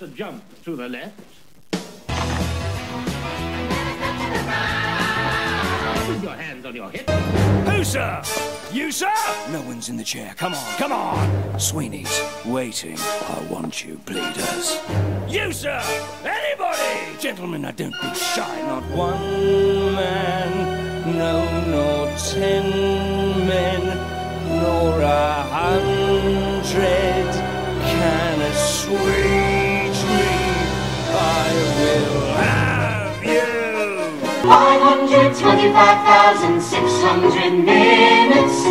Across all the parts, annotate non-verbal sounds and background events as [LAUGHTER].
just a jump to the left. With your hands on your hips. Who, sir? You, sir? No one's in the chair. Come on, come on. Sweeney's waiting. I want you, bleeders. You, sir? Anybody? Gentlemen, now don't be shy. Not one man, no, nor ten men, nor a hundred can assuage 525,600 minutes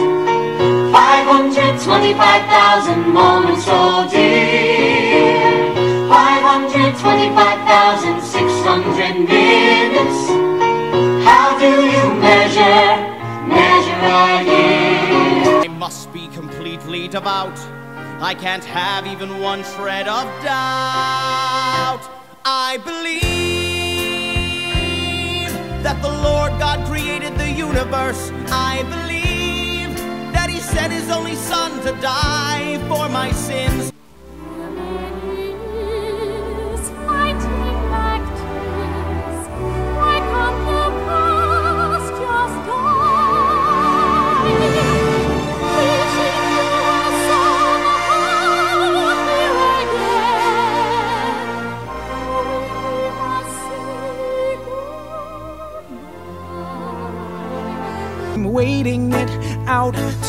525,000 moments, oh dear 525,600 minutes How do you measure, measure a year? I must be completely devout. I can't have even one shred of doubt. I believe that the Lord God created the universe. I believe that He sent His only Son to die for my sins.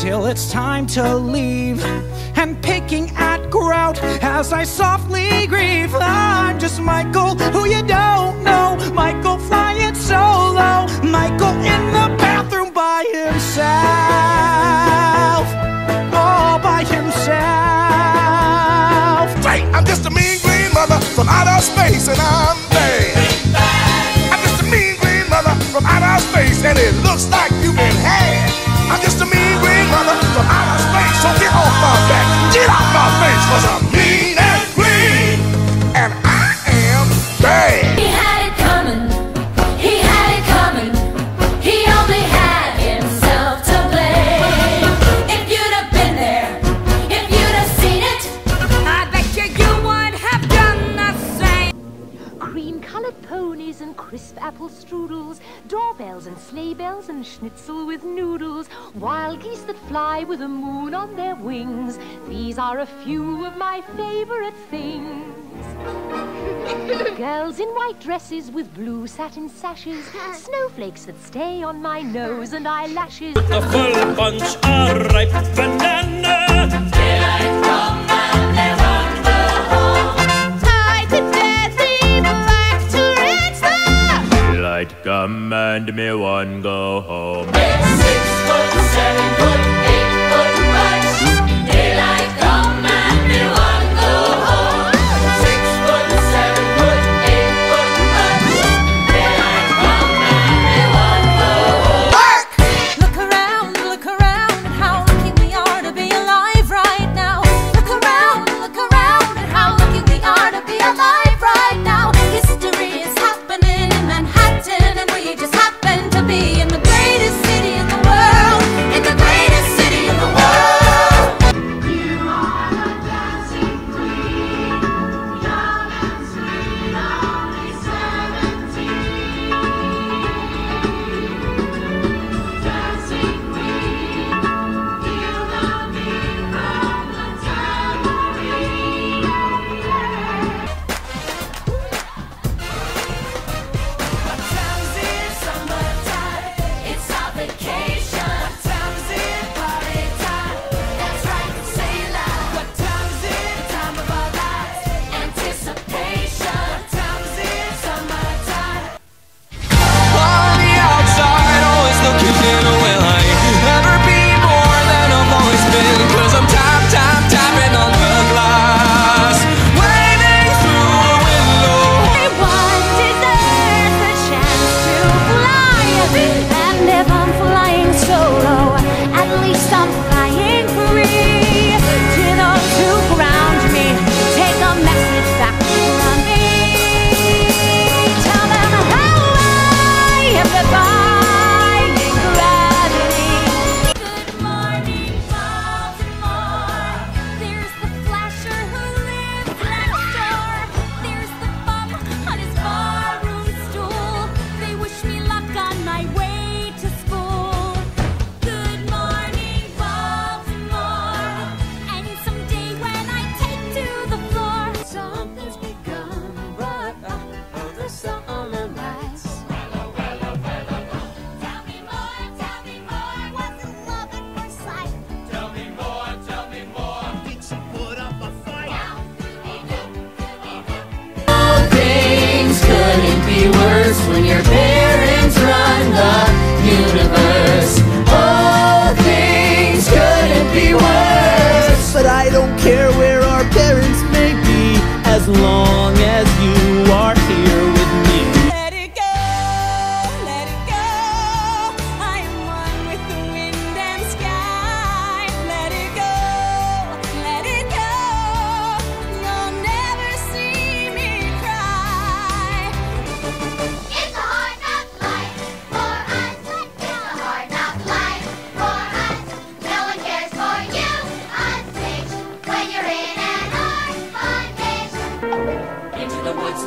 Till it's time to leave and picking at grout as I softly grieve. I'm just Michael, who you don't know. Michael flying solo. Michael in the bathroom by himself. All by himself. Hey, I'm just a mean green mother from outer space, and I'm bad. I'm just a mean green mother from outer space, and it looks like you've been had. I'm just a mean green mother from outer space, so get off my back, get off my face, cause I'm Cream-colored ponies and crisp apple strudels, doorbells and sleigh bells and schnitzel with noodles, wild geese that fly with the moon on their wings. These are a few of my favorite things. [LAUGHS] Girls in white dresses with blue satin sashes, snowflakes that stay on my nose and eyelashes. A full bunch are ripe banana.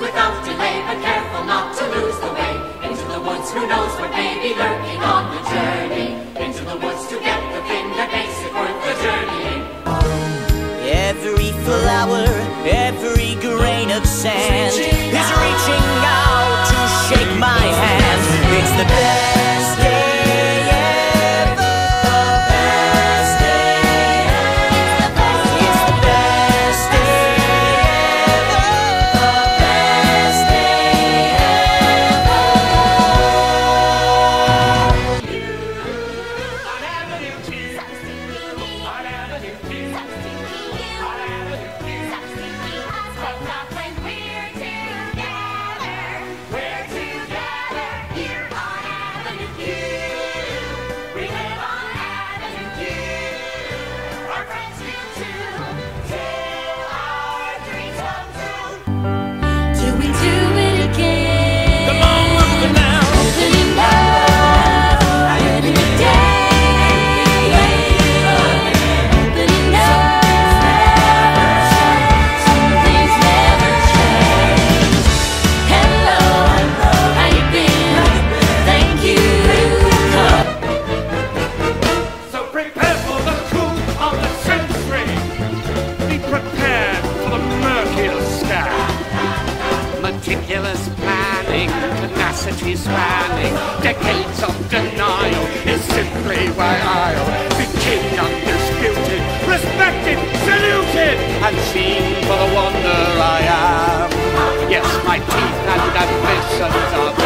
Without delay, but careful not to lose the way. Into the woods, who knows what may be lurking on the journey. Into the woods to get the thing that makes it worth the journeying. Every flower, every grain of sand is reaching out to shake my hand. It's the best decades of denial is simply why I'll be king undisputed, respected, saluted, and seen for the wonder I am. Yes, my teeth and ambitions are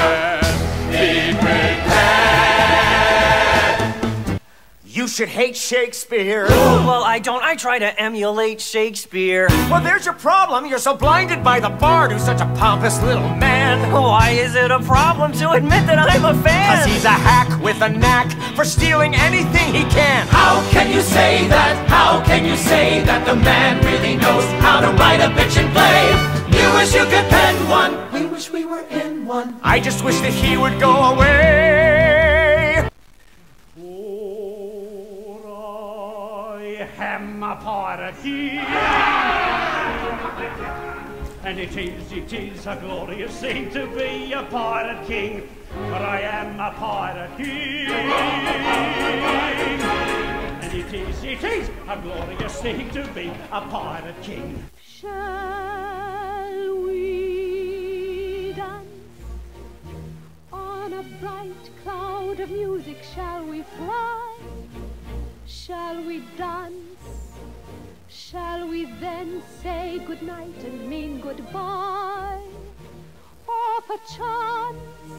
should hate Shakespeare. well, I don't. I try to emulate Shakespeare. Well, there's your problem. You're so blinded by the bard who's such a pompous little man. Why is it a problem to admit that I'm a fan? Cause he's a hack with a knack for stealing anything he can. How can you say that? How can you say that the man really knows how to write a bitch and play? You wish you could pen one. We wish we were in one. I just wish that he would go away. I am a pirate king. And it is, it is a glorious thing to be a pirate king. But I am a pirate king. And it is, it is a glorious thing to be a pirate king. Shall we dance on a bright cloud of music? Shall we fly? Shall we dance? Shall we then say goodnight and mean goodbye? Or perchance,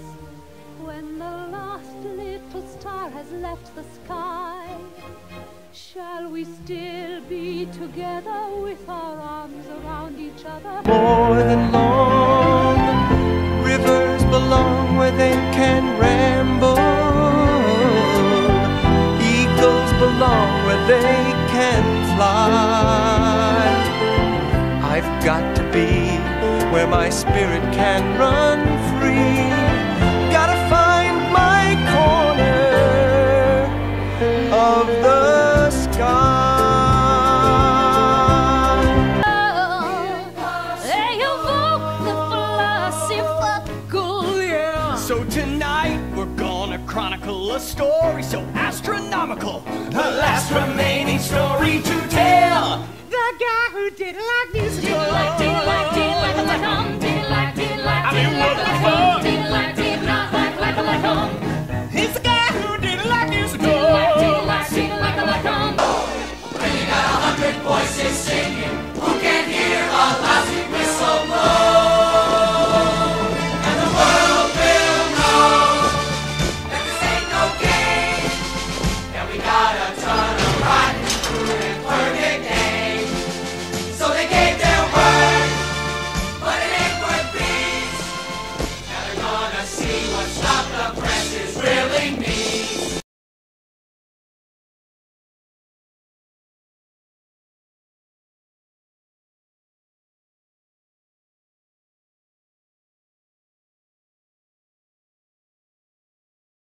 when the last little star has left the sky, shall we still be together with our arms around each other? Spirit can run free. Gotta find my corner of the sky. They evoke the philosophical, yeah. So tonight we're gonna chronicle a story so astronomical. The last remaining story to tell. Didn't like music. Didn't like, didn't like, didn't like, um, didn't like, like, didn't like, like,